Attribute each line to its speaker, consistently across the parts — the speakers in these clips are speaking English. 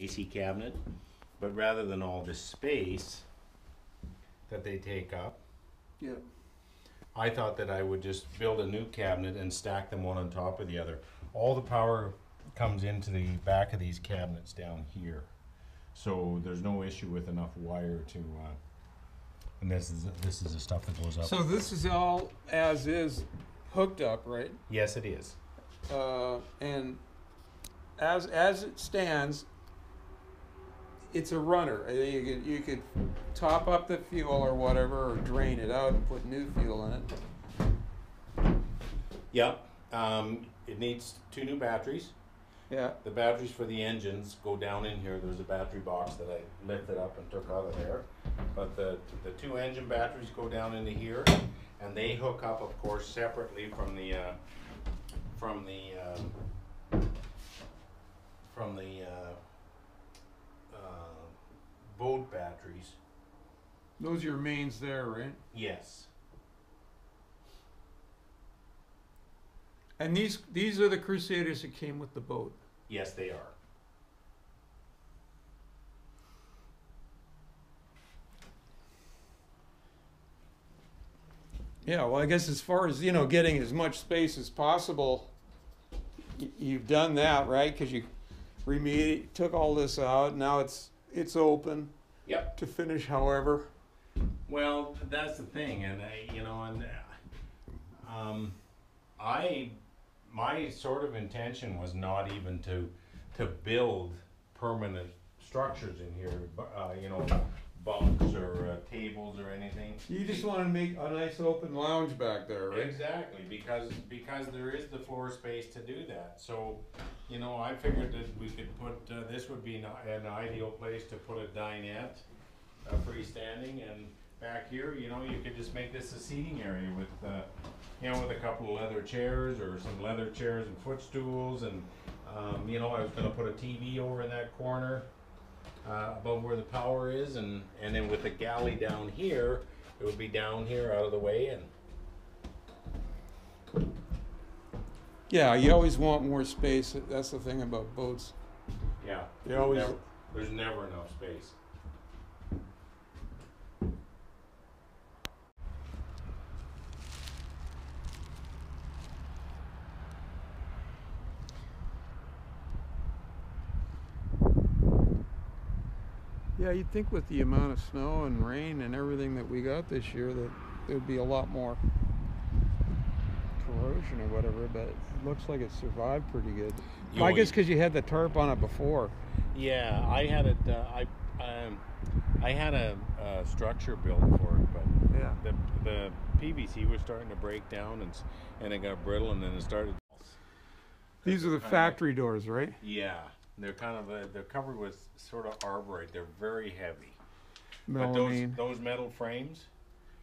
Speaker 1: AC cabinet, but rather than all this space that they take up,
Speaker 2: Yeah.
Speaker 1: I thought that I would just build a new cabinet and stack them one on top of the other. All the power comes into the back of these cabinets down here. So there's no issue with enough wire to, uh, and this is, this is the stuff that goes up.
Speaker 2: So this is all as is hooked up, right?
Speaker 1: Yes, it is.
Speaker 2: Uh, and as as it stands, it's a runner. Uh, You could you could top up the fuel or whatever, or drain it out and put new fuel in it.
Speaker 1: Yep, um, it needs two new batteries.
Speaker 2: Yeah.
Speaker 1: The batteries for the engines go down in here. There's a battery box that I lifted up and took out of there. But the, the two engine batteries go down into here and they hook up, of course, separately from the, uh, from the, um, from the, uh, uh, boat batteries.
Speaker 2: Those are your mains there, right?
Speaker 1: Yes.
Speaker 2: And these these are the Crusaders that came with the boat.
Speaker 1: Yes, they are.
Speaker 2: Yeah, well, I guess as far as you know, getting as much space as possible, you've done that, right? Because you remedi took all this out. Now it's it's open
Speaker 1: Yep.
Speaker 2: to finish, however.
Speaker 1: Well, that's the thing, and I, you know, and uh, um, I, my sort of intention was not even to to build permanent structures in here, bu- uh, you know, bunks or uh, tables or anything.
Speaker 2: You just want to make a nice open lounge back there, right?
Speaker 1: Exactly, because because there is the floor space to do that. So, you know, I figured that we could put uh, this would be an, an ideal place to put a dinette, uh, freestanding, and back here, you know, you could just make this a seating area with, uh, you know, with a couple of leather chairs or some leather chairs and footstools, and um, you know, I was gonna put a TV over in that corner. Uh, above where the power is, and, and then with the galley down here, it would be down here out of the way, and
Speaker 2: Yeah, you always want more space. That's the thing about boats.
Speaker 1: Yeah.
Speaker 2: They always-
Speaker 1: never- there's never enough space.
Speaker 2: Yeah, you'd think with the amount of snow and rain and everything that we got this year that there'd be a lot more corrosion or whatever, but it looks like it survived pretty good.
Speaker 1: You
Speaker 2: I guess because you had the tarp on it before.
Speaker 1: Yeah, I had it. Uh, I um, I had a, a structure built for it, but
Speaker 2: Yeah.
Speaker 1: the the PVC was starting to break down and and it got brittle, and then it started.
Speaker 2: These are the factory doors, right?
Speaker 1: Yeah, they're kind of uh, they're covered with sort of arborite. They're very heavy. But those
Speaker 2: Melamine.
Speaker 1: those metal frames,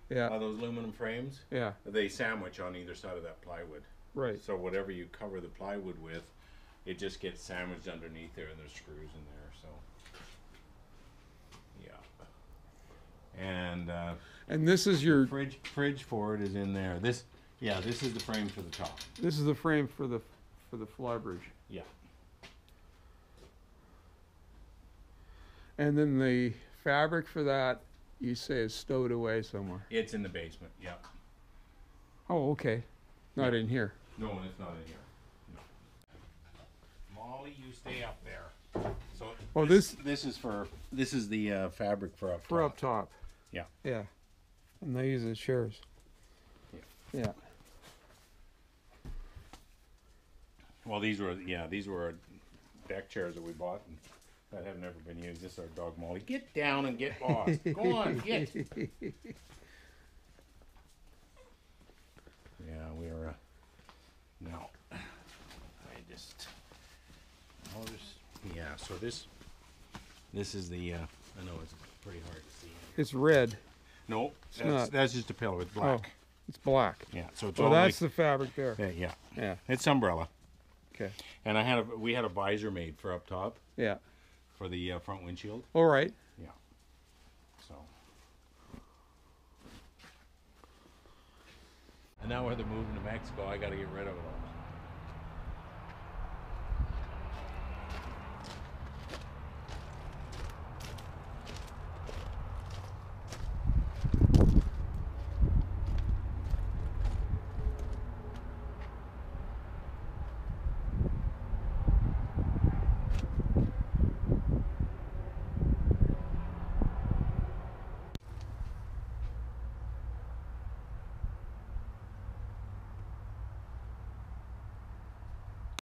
Speaker 2: Yeah,
Speaker 1: uh, those aluminum frames,
Speaker 2: yeah,
Speaker 1: they sandwich on either side of that plywood.
Speaker 2: right.
Speaker 1: So whatever you cover the plywood with, it just gets sandwiched underneath there, and there's screws in there. So, yeah. And uh,
Speaker 2: And this is your,
Speaker 1: fridge fridge for it is in there. This, yeah, this is the frame for the top.
Speaker 2: this is the frame for the, for the flybridge.
Speaker 1: Yeah.
Speaker 2: And then the fabric for that, you say is stowed away somewhere.
Speaker 1: It's in the basement. Yep.
Speaker 2: Oh, okay. Not in here.
Speaker 1: No, and it's not in here. No. Molly, you stay up there. So.
Speaker 2: Oh, this-
Speaker 1: This is for. This is the uh, fabric for up.
Speaker 2: For
Speaker 1: top.
Speaker 2: up top.
Speaker 1: Yeah.
Speaker 2: Yeah. And they use it as chairs.
Speaker 1: Yeah.
Speaker 2: Yeah.
Speaker 1: Well, these were yeah, these were deck chairs that we bought and that have never been used. This is our dog Molly. Get down and get lost. Go on, get. Yeah, we are. Uh, no, I just. I'll just. Yeah, so this. This is the. Uh, I know it's pretty hard to see.
Speaker 2: It's red.
Speaker 1: No,
Speaker 2: It's
Speaker 1: that's,
Speaker 2: not.
Speaker 1: that's just a pillow. It's black.
Speaker 2: It's black.
Speaker 1: Yeah, so it's
Speaker 2: Oh,
Speaker 1: all
Speaker 2: that's
Speaker 1: like,
Speaker 2: the fabric there.
Speaker 1: yeah, yeah,
Speaker 2: Yeah.
Speaker 1: it's umbrella.
Speaker 2: Okay.
Speaker 1: And I had a we had a visor made for up top
Speaker 2: Yeah.
Speaker 1: For the uh, front windshield.
Speaker 2: All right.
Speaker 1: Yeah. So. And now where they're moving to Mexico, I got to get rid of it all.